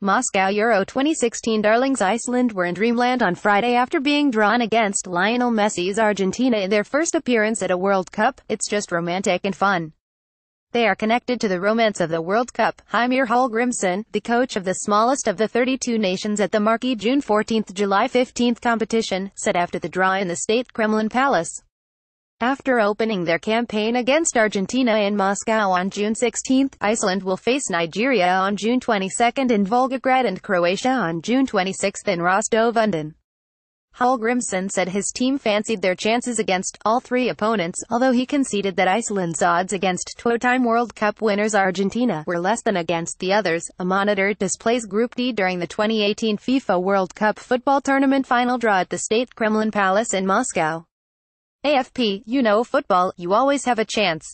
Moscow Euro 2016 darlings Iceland were in dreamland on Friday after being drawn against Lionel Messi's Argentina in their first appearance at a World Cup. It's just romantic and fun. They are connected to the romance of the World Cup. Heimir Hallgrimsson, the coach of the smallest of the 32 nations at the marquee June 14th-July 15th competition, said after the draw in the State Kremlin Palace. After opening their campaign against Argentina in Moscow on June 16, Iceland will face Nigeria on June 22 in Volgograd and Croatia on June 26 in Rostov-on-Don. Hallgrimsson said his team fancied their chances against all three opponents, although he conceded that Iceland's odds against two-time World Cup winners Argentina were less than against the others. A monitor displays Group D during the 2018 FIFA World Cup football tournament final draw at the State Kremlin Palace in Moscow. AFP, you know football, you always have a chance.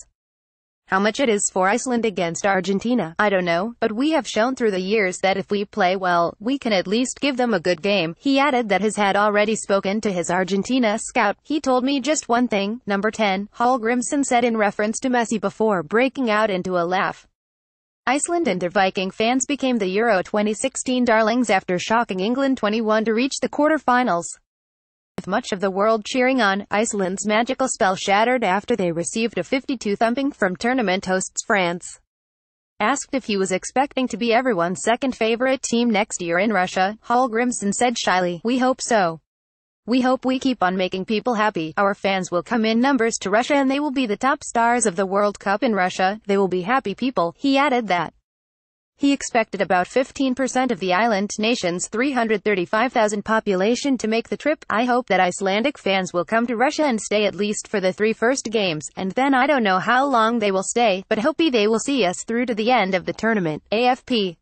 How much it is for Iceland against Argentina, I don't know, but we have shown through the years that if we play well, we can at least give them a good game. He added that his had already spoken to his Argentina scout. He told me just one thing, number 10, Hallgrimsson said in reference to Messi before breaking out into a laugh. Iceland and their Viking fans became the Euro 2016 darlings after shocking England 21 to reach the quarter-finals. With much of the world cheering on, Iceland's magical spell shattered after they received a 52 thumping from tournament hosts France. Asked if he was expecting to be everyone's second favorite team next year in Russia, Hallgrimsson said shyly, We hope so. We hope we keep on making people happy. Our fans will come in numbers to Russia and they will be the top stars of the World Cup in Russia. They will be happy people. He added that. He expected about 15% of the island nation's 335,000 population to make the trip. I hope that Icelandic fans will come to Russia and stay at least for the three first games, and then I don't know how long they will stay, but hope they will see us through to the end of the tournament. AFP